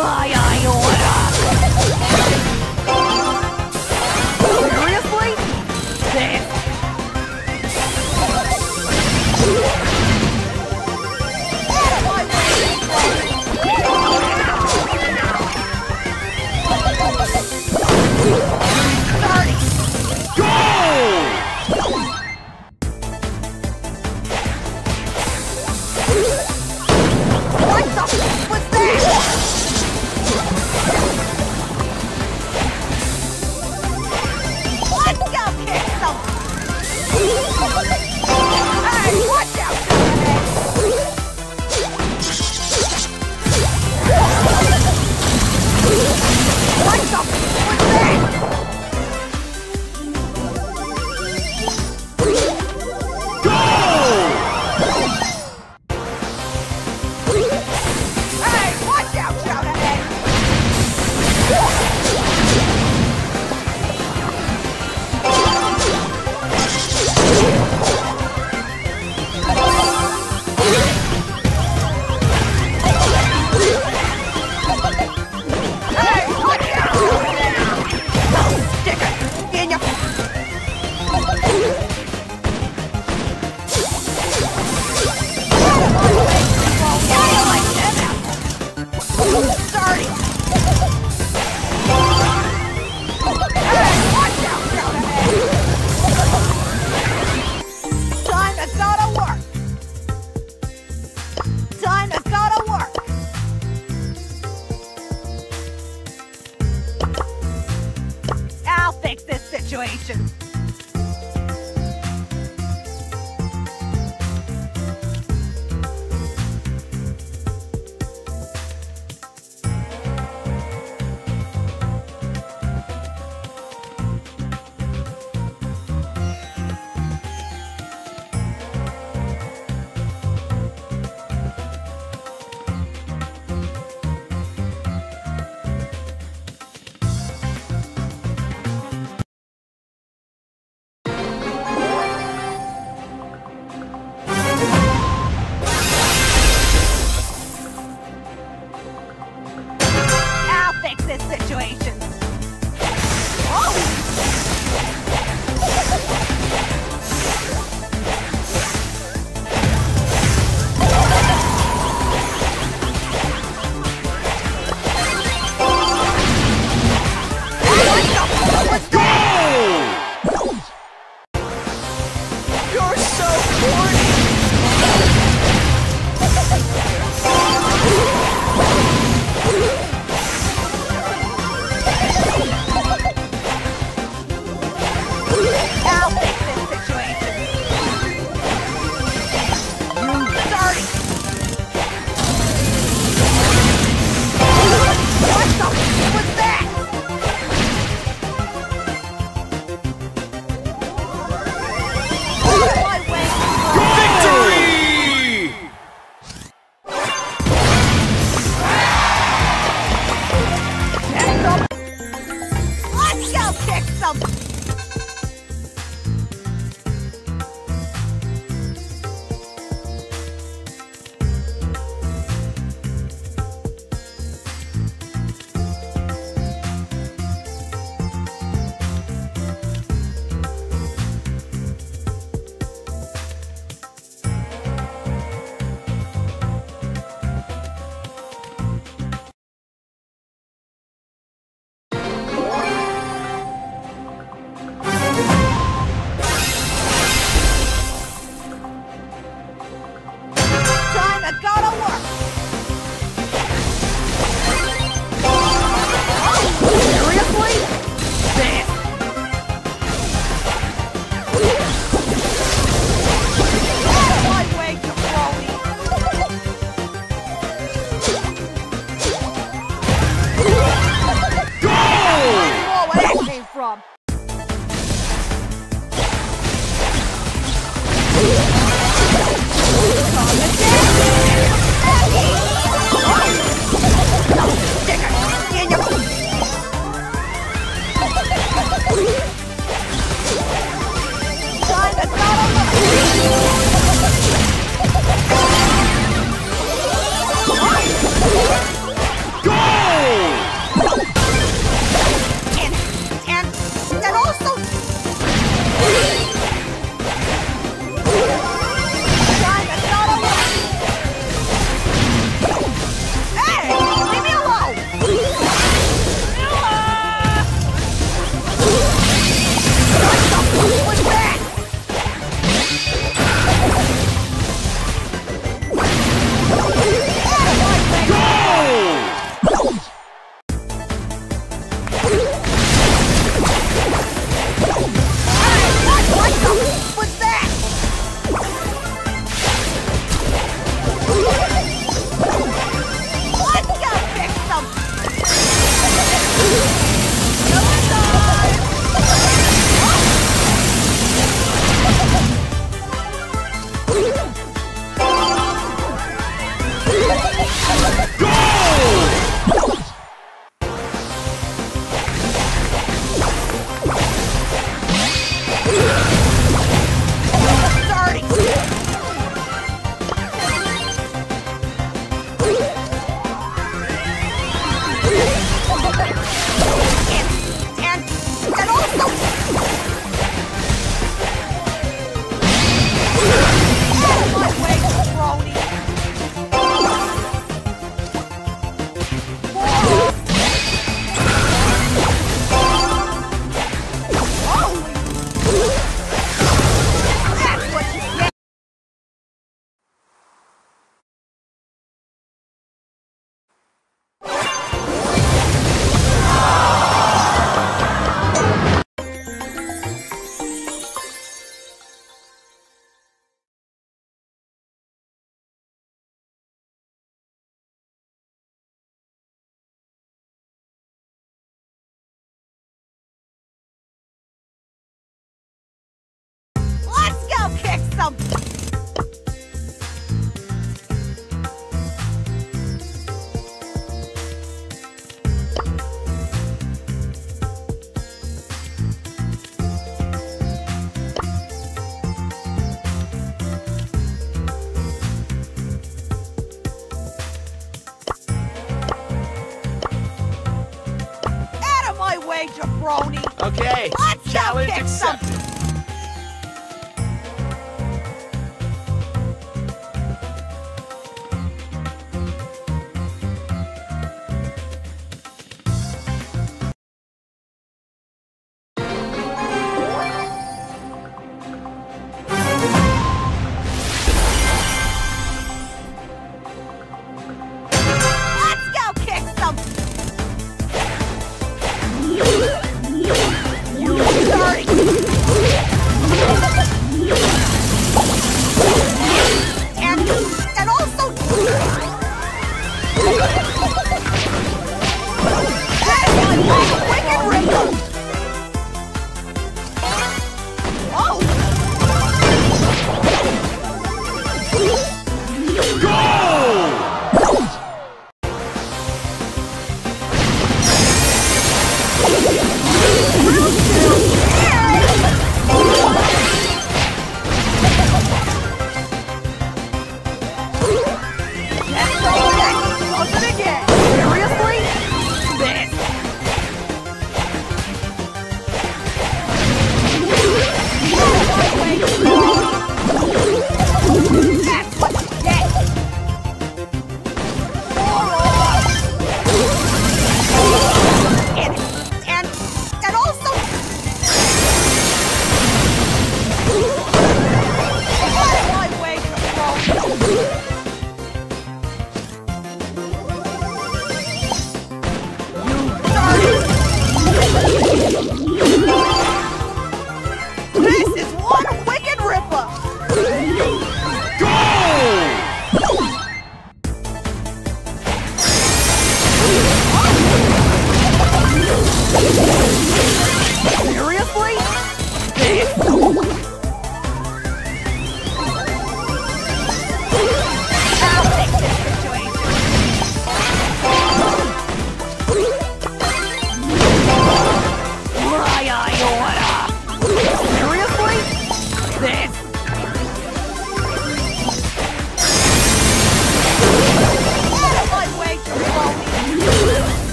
わやよ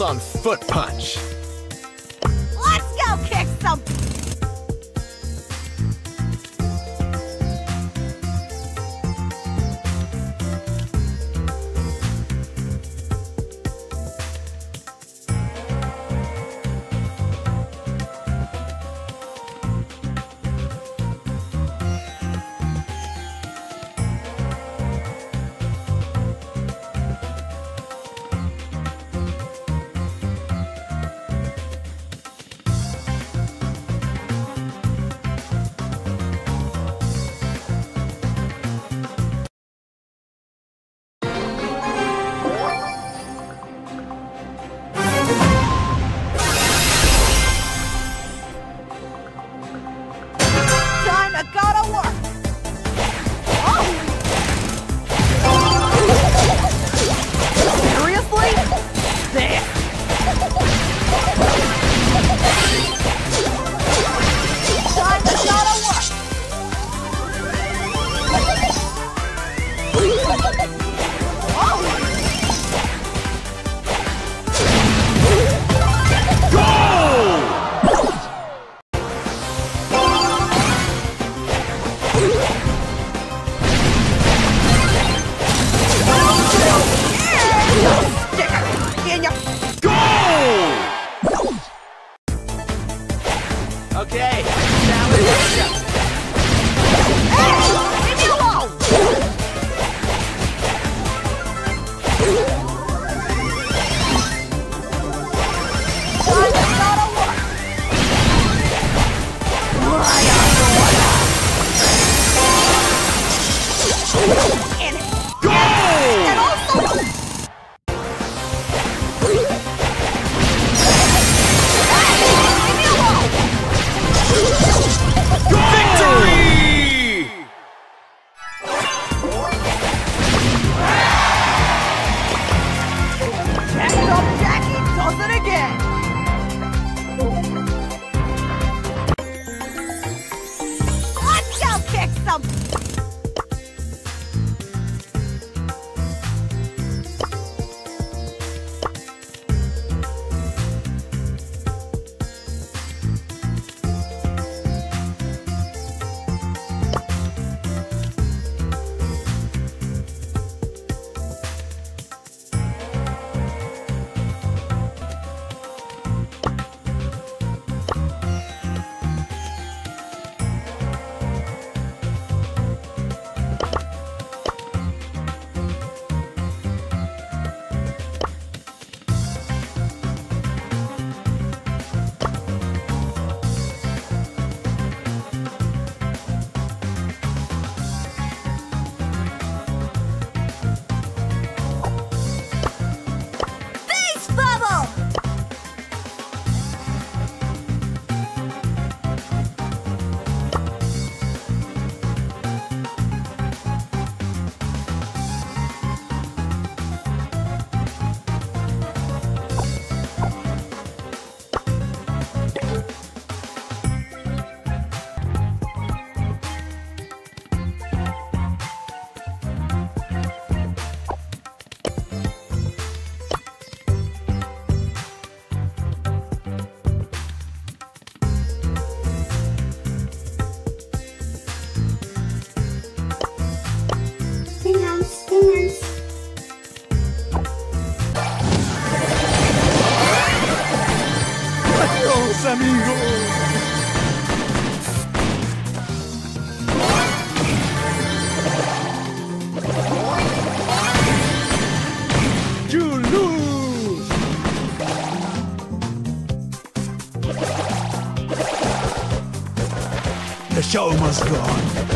on Foot Punch. Must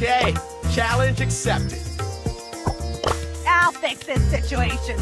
Okay, challenge accepted. I'll fix this situation.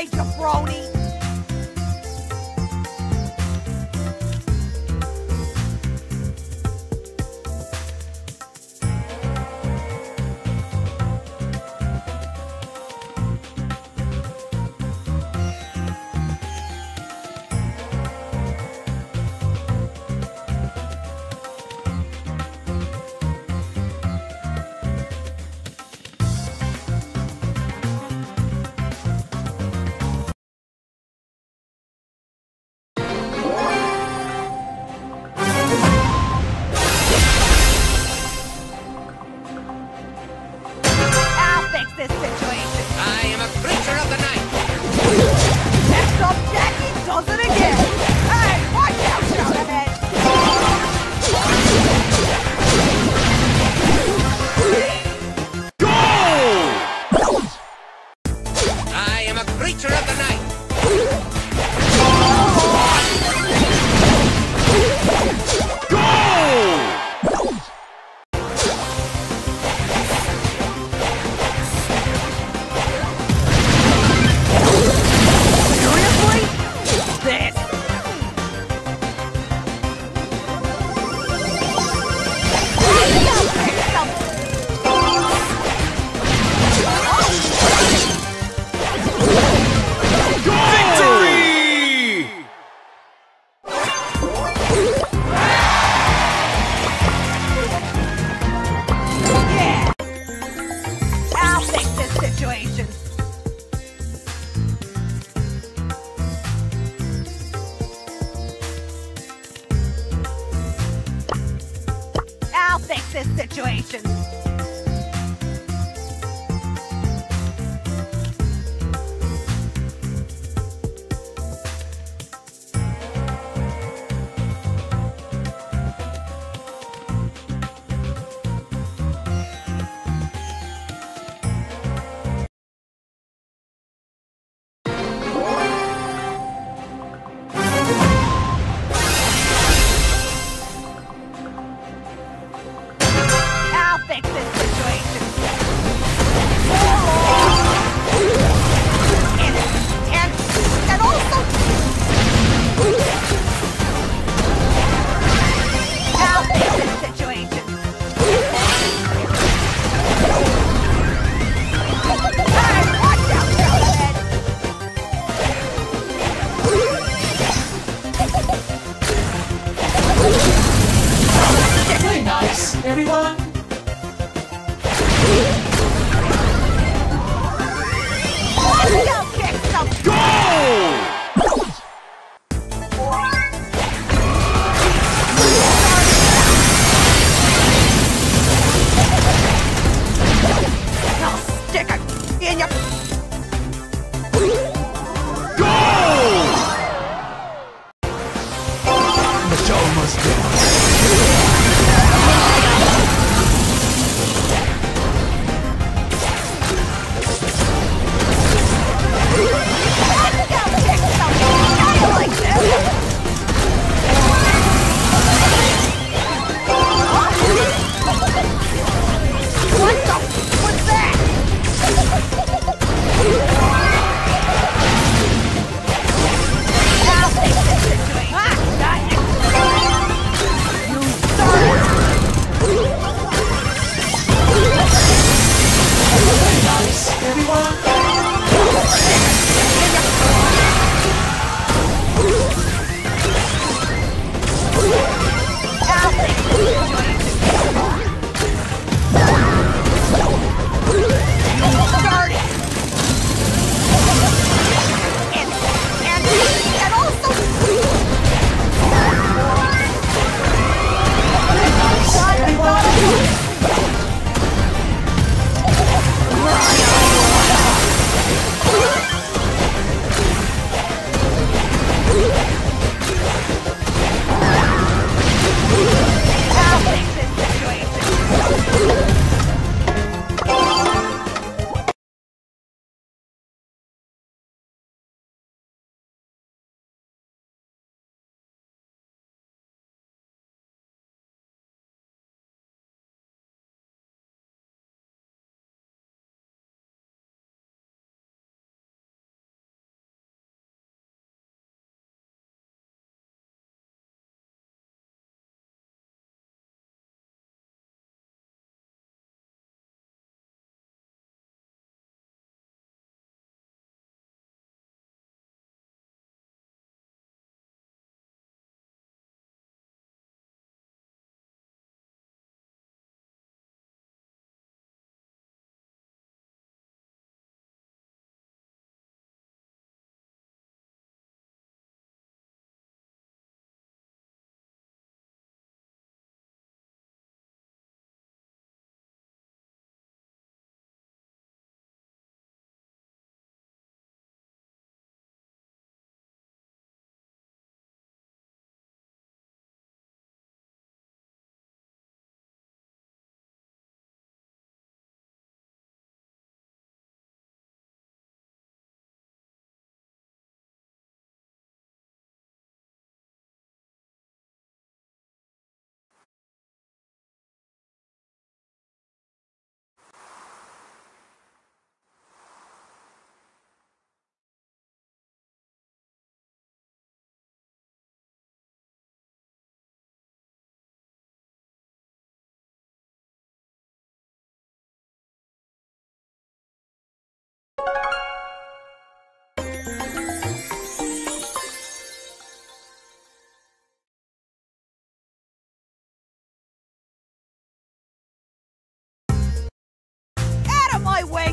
Out of my way, jabroni!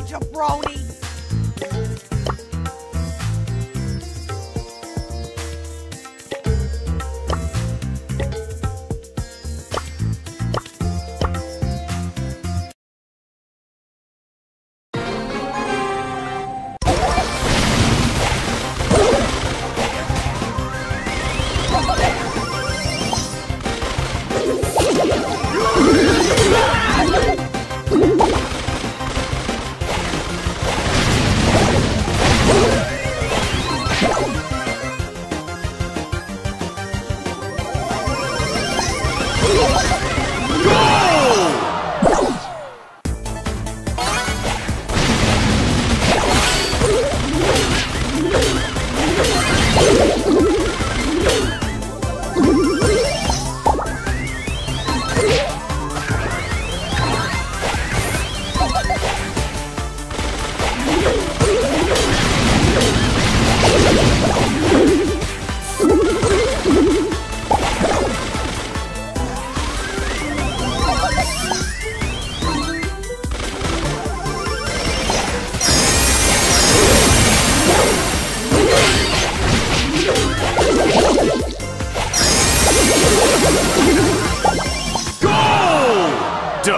Jabroni!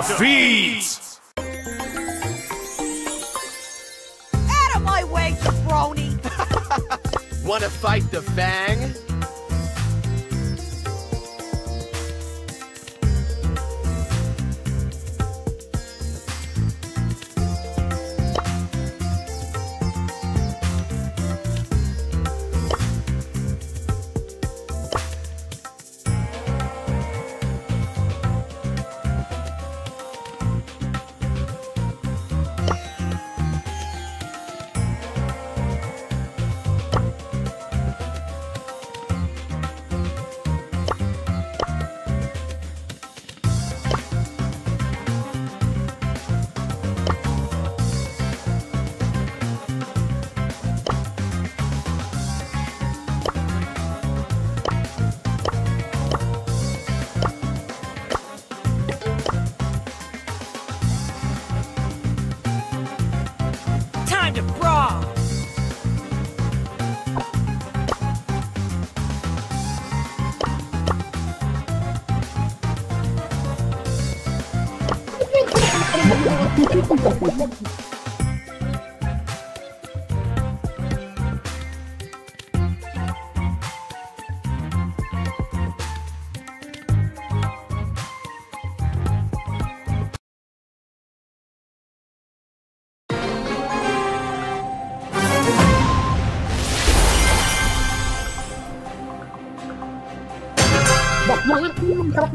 Defeat! Out of my way, jabroni! Wanna fight the Fang?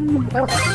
Tchau.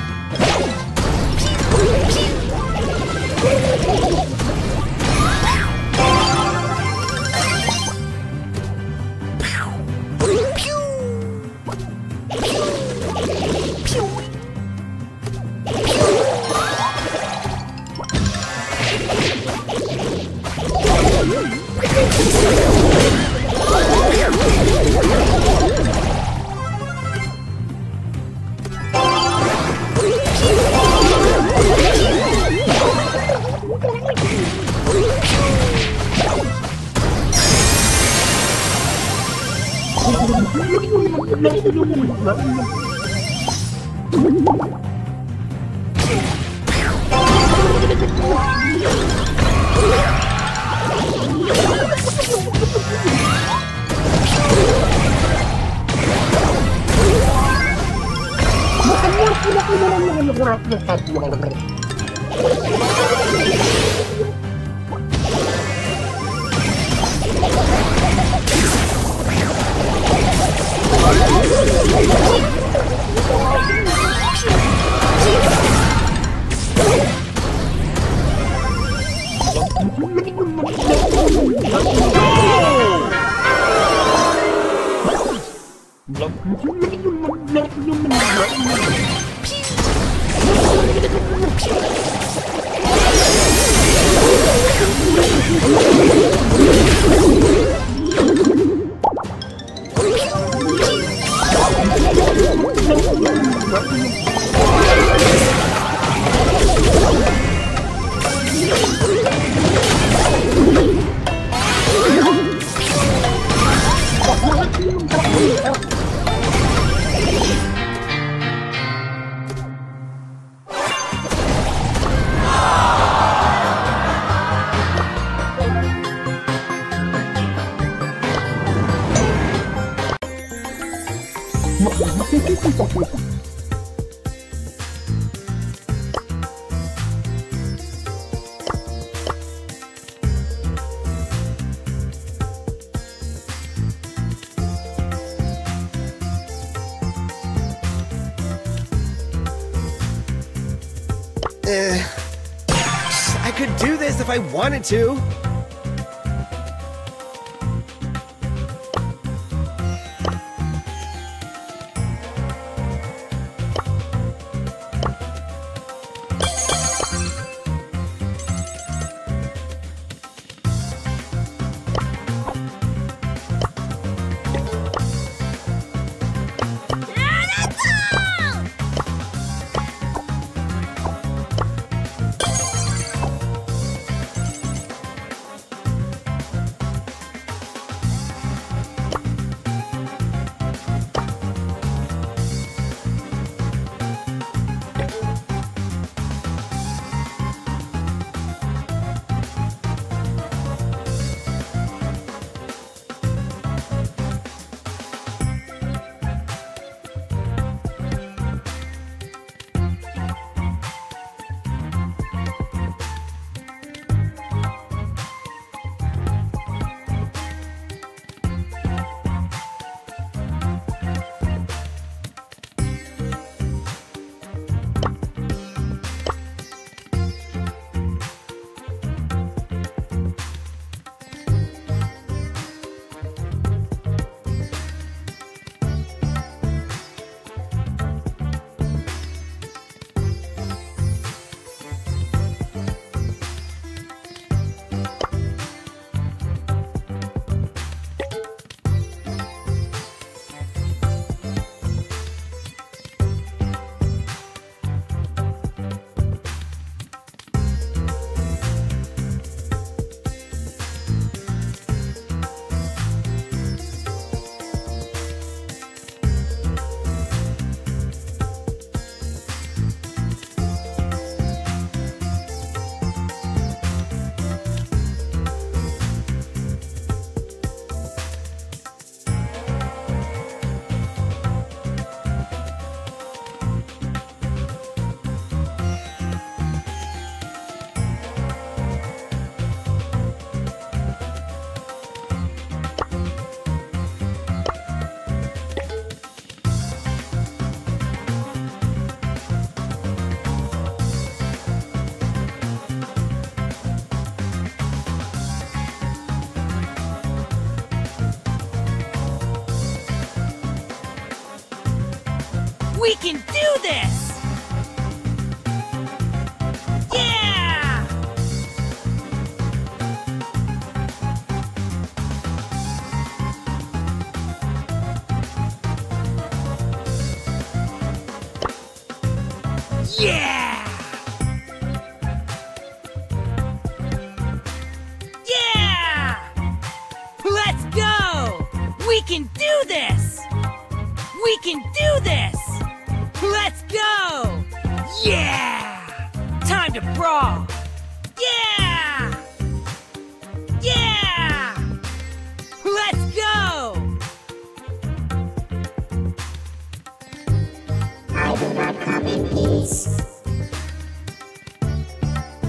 if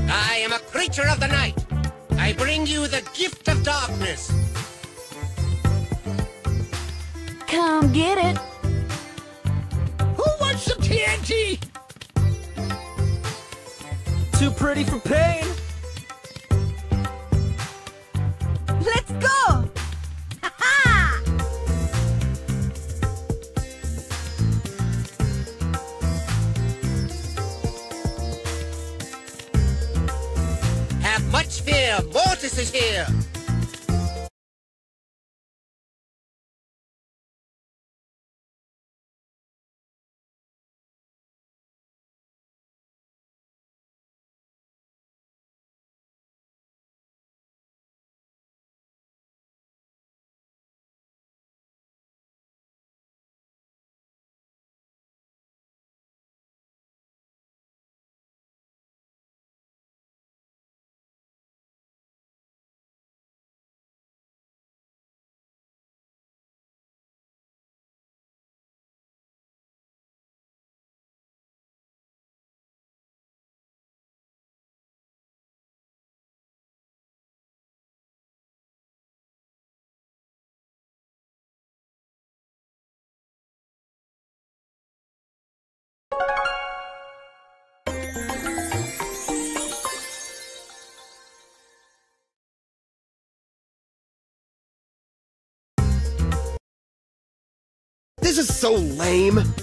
I am a creature of the night. I bring you the gift of darkness. Come get it. Who wants some TNT? Too pretty for pain. This is so lame.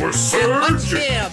For Surge!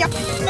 It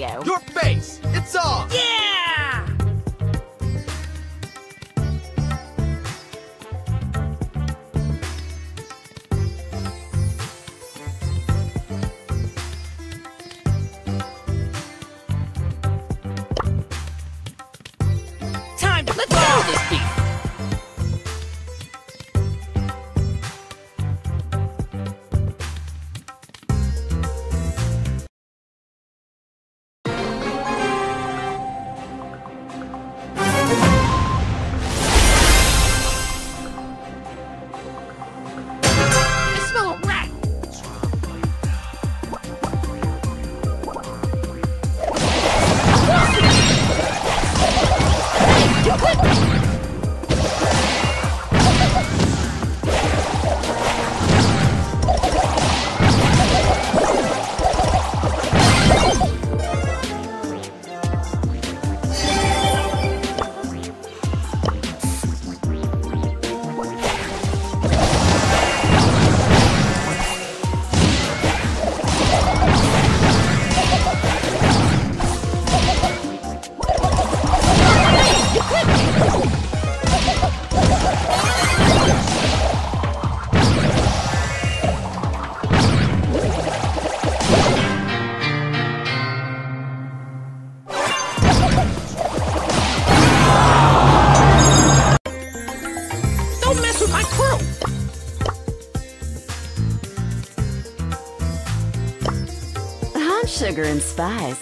My first sugar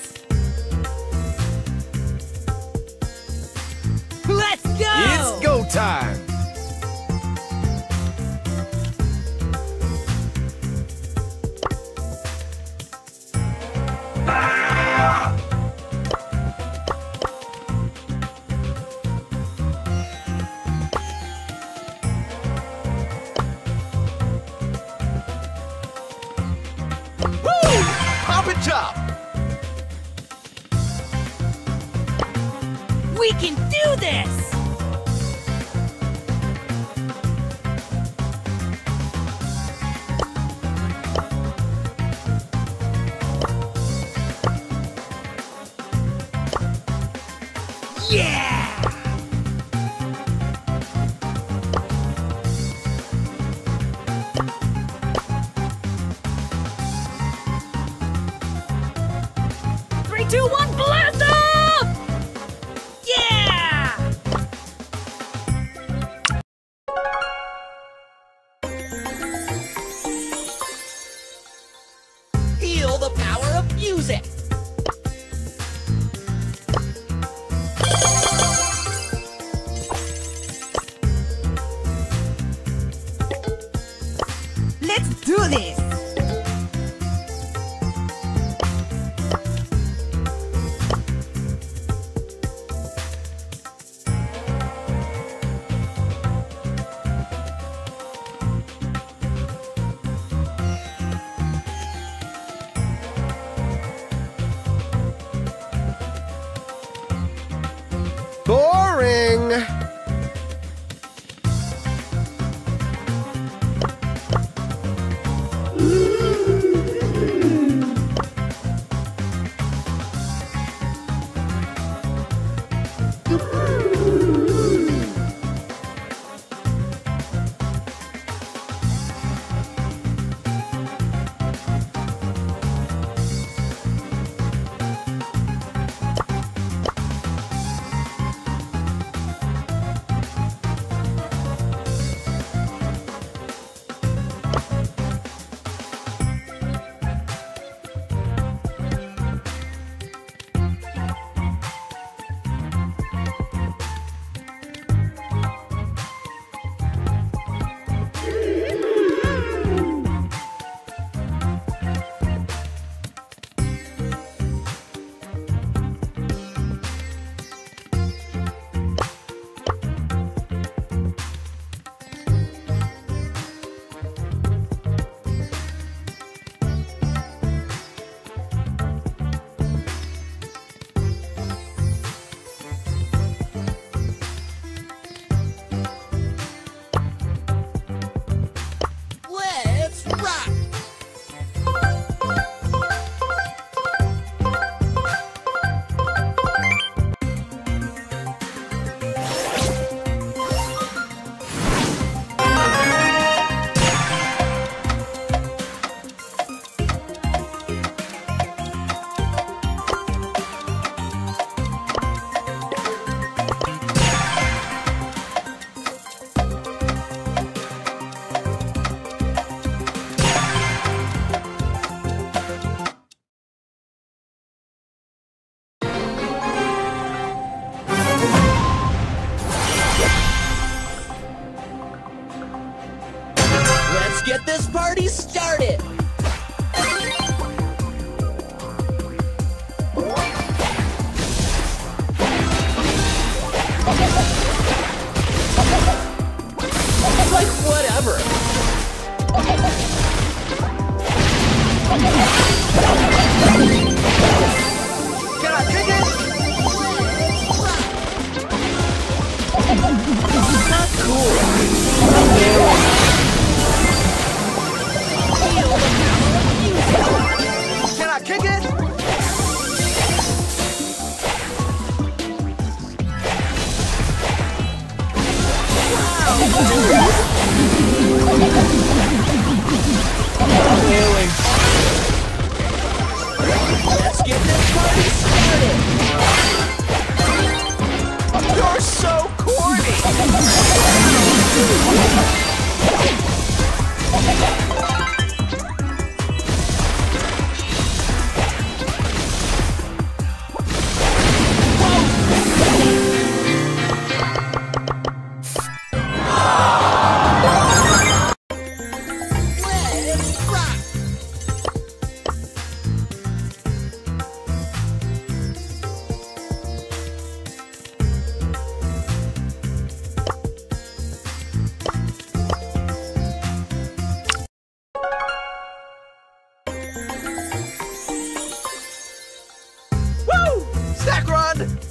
Snack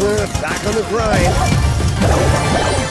Back on the grind.